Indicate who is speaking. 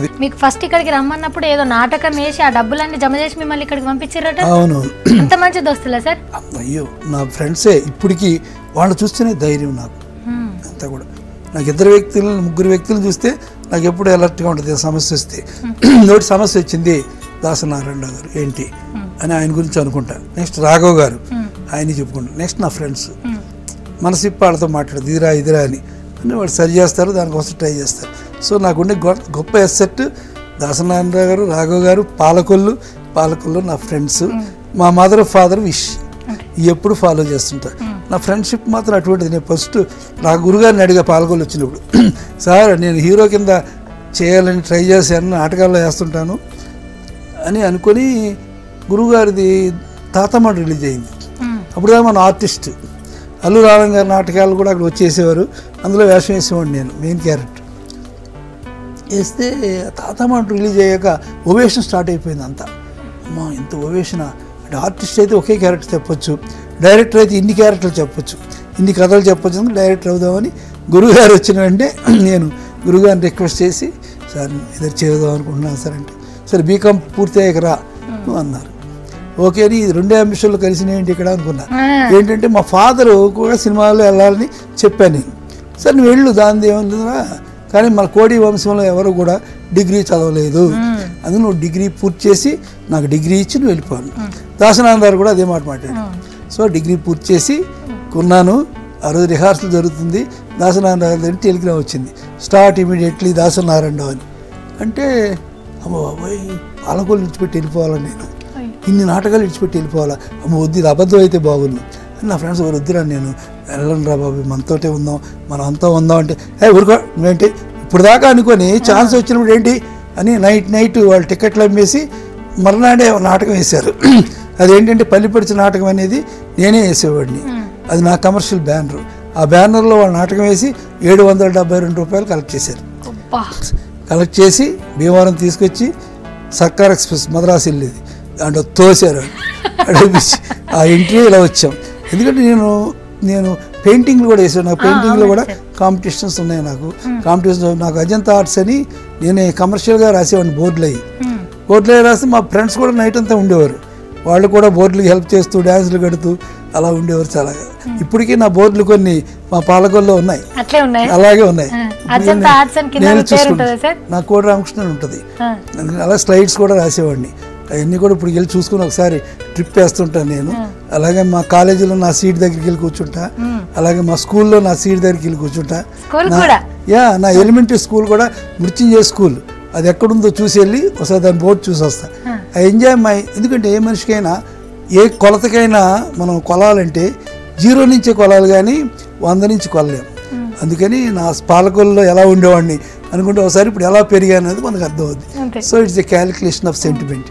Speaker 1: ఉంటుంది.
Speaker 2: మీకు ఫస్ట్ ఇక్కడికి రమ్మన్నప్పుడు ఏదో నాటకం వేసి ఆ డబ్బులన్నీ జమ చేసి మిమ్మల్ని ఇక్కడికి పంపించారట
Speaker 1: అవును.
Speaker 2: అంత మంచి దోస్తులా సార్?
Speaker 1: అయ్యో నా ఫ్రెండ్సే ఇప్పటికీ వాళ్ళు చూస్తేనే ధైర్యం నాకు. అంతా కూడా. నాకు ఇద్దరు వ్యక్తులు ముగ్గురు వ్యక్తులు చూస్తే నాకు ఎప్పుడు అలర్ట్గా ఉంటుంది సమస్య వస్తే. నోటి సమస్య వచ్చింది దాసనారాయణరావు గారు ఏంటి? అని ఆయన గురించి అనుకుంటా. నెక్స్ట్ రాఘవ్ గారు ఆయన చెప్పుకుంటా. నెక్స్ట్ నా ఫ్రెండ్స్.
Speaker 2: హ్మ్.
Speaker 1: మనసిప్పి వాళ్ళతో మాట్లాడదు ఇదిరా ఇదిరా అని. అని వాడు సరి చేస్తారు దానికోసం ట్రై చేస్తారు. సో నాకుండే గొప్ప ఎస్సెట్ దాసనారాయణరావు గారు రాఘవ్ గారు పాలకొల్లు. పాలకొల్లు నా ఫ్రెండ్స్ మా మదర్ ఫాదర్ విష్ ఎప్పుడు ఫాలో చేస్తుంటా. నా ఫ్రెండ్షిప్ మాత్రం అటువంటిది. నేను ఫస్ట్ నా గురుగారిని అడిగా పాల్గొని వచ్చినప్పుడు. సార్ నేను హీరో కింద చేయాలని ట్రై చేశాను నాటకాల్లో వేస్తుంటాను అని అనుకొని గురువుగారిది తాతమ్మ రిలీజ్ అయింది.
Speaker 2: హ్మ్.
Speaker 1: అప్పుడు దాకా మన ఆర్టిస్ట్ అల్లు గారి నాటకాలు కూడా అక్కడ వచ్చేసేవారు. అందులో వేషం వేసేవాడిని నేను మెయిన్ క్యారెక్టర్ వేస్తే తాతమ్మ రిలీజ్ అయ్యాక ఓవేషన్ స్టార్ట్ అయిపోయింది అంతా. అమ్మా ఇంత ఓవేషన్ అంటే ఆర్టిస్ట్ అయితే ఒకే క్యారెక్టర్ చెప్పొచ్చు. డైరెక్టర్ అయితే ఇన్ని క్యారెక్టర్లు చెప్పొచ్చు. ఇన్ని కథలు చెప్పొచ్చు డైరెక్టర్ అవుదామని గురువుగారు వచ్చిన వెంటనే నేను గురువుగారిని రిక్వెస్ట్ చేసి సార్ ఇద్దరు చేద్దాం అనుకుంటున్నాను సార్ అంటే సరే బీకామ్ పూర్తి అయ్యాక రా నువ్వు అన్నారు. ఓకే అని ఇది రెండే అంశాలు ఏంటి ఇక్కడ అనుకున్నా. ఏంటంటే మా ఫాదరు కూడా సినిమాలో వెళ్ళాలని చెప్పాను నేను. సరే నువ్వు వెళ్ళు దాని ఏమన్నా కానీ మన కోడి వంశంలో ఎవరు కూడా డిగ్రీ చదవలేదు. అందుకు నువ్వు డిగ్రీ పూర్తి చేసి నాకు డిగ్రీ ఇచ్చి నువ్వు వెళ్ళిపోను గారు కూడా అదే మాట మాట్లాడారు. సో డిగ్రీ పూర్తి చేసి కొన్నాను. ఆ రోజు రిహార్సల్ జరుగుతుంది. దాసనారాయణ గారి టెలిగ్రామ్ వచ్చింది. స్టార్ట్ ఇమీడియట్లీ దాసనారాయణ అని. అంటే అమ్మ బాబోయ్ పాలకొల్లు విడిచిపెట్టి వెళ్ళిపోవాలని నేను? ఇన్ని నాటకాలు విడిచిపెట్టి వెళ్ళిపోవాలా? అమ్మ వద్దు ఇది అబద్ధం అయితే బాగుంది అని నా ఫ్రెండ్స్ ఎవరు వద్దురా నేను? వెళ్ళను రా బాబు మనతోటే ఉందాం మనం అంతా ఉందాం అంటే ఏ ఊరుకో నువ్వేంటి ఇప్పుడు దాకా అనుకొని ఛాన్స్ వచ్చినప్పుడు ఏంటి? అని నైట్ నైట్ వాళ్ళు టికెట్లు అమ్మేసి మర్నాడే నాటకం వేశారు. అదేంటంటే పల్లిపడిచి నాటకం అనేది నేనే వేసేవాడిని. అది నా కమర్షియల్ బ్యానర్. ఆ బ్యానర్లో వాళ్ళు నాటకం వేసి ఏడు వందల డెబ్బై రెండు రూపాయలు కలెక్ట్ చేశారు. కలెక్ట్ చేసి భీమవరం తీసుకొచ్చి సర్కార్ ఎక్స్ప్రెస్ మద్రాసు వెళ్ళేది. దాంట్లో తోసారు అడిపించి ఆ ఎంట్రీ ఇలా వచ్చాం. ఎందుకంటే నేను నేను పెయింటింగ్లు కూడా వేసాను నాకు పెయింటింగ్లో కూడా కాంపిటీషన్స్ ఉన్నాయి నాకు. కాంపిటీషన్ నాకు అజంతా ఆర్ట్స్ అని నేను కమర్షియల్గా రాసేవాడిని బోర్డులు అయ్యి. బోర్డులో రాస్తే మా ఫ్రెండ్స్ కూడా నైట్ అంతా ఉండేవారు. వాళ్ళు కూడా బోర్డులకి హెల్ప్ చేస్తూ డ్యాన్సులు కడుతూ అలా ఉండేవారు చాలా. ఇప్పటికీ నా బోర్డులు కొన్ని మా పాలకొల్లో ఉన్నాయి. అలాగే ఉన్నాయి. నేను
Speaker 2: మీ పేరు
Speaker 1: చూసుకుంటా.
Speaker 2: ఉంటుందా సార్?
Speaker 1: నా కోటి రామకృష్ణ ఉంటుంది. అలా స్లైడ్స్ కూడా రాసేవాడిని. అవన్నీ కూడా ఇప్పుడు వెళ్ళి చూసుకుని ఒకసారి ట్రిప్ వేస్తుంటాను నేను. అలాగే మా కాలేజీలో నా సీట్ దగ్గరికి వెళ్ళి కూర్చుంటా. అలాగే మా స్కూల్లో నా సీట్ దగ్గరికి వెళ్ళి కూర్చుంటా. యా నా ఎలిమెంటరీ స్కూల్ కూడా మృత్యుంజయ స్కూల్. అది ఎక్కడుందో చూసి వెళ్ళి ఒకసారి దాని బోర్డు చూసి వస్తా ఐ ఎంజాయ్ మై ఎందుకంటే ఏ మనిషికైనా ఏ కొలతకైనా మనం కొలాలంటే జీరో నుంచి కొలాలి కానీ వంద నుంచి కొలలేం. అందుకని నా పాలకొల్లో ఎలా ఉండేవాడిని అనుకుంటే ఒకసారి ఇప్పుడు ఎలా పెరిగాను అనేది మనకు అర్థమవుద్ది.
Speaker 2: అంతే.
Speaker 1: So it's a calculation of sentiment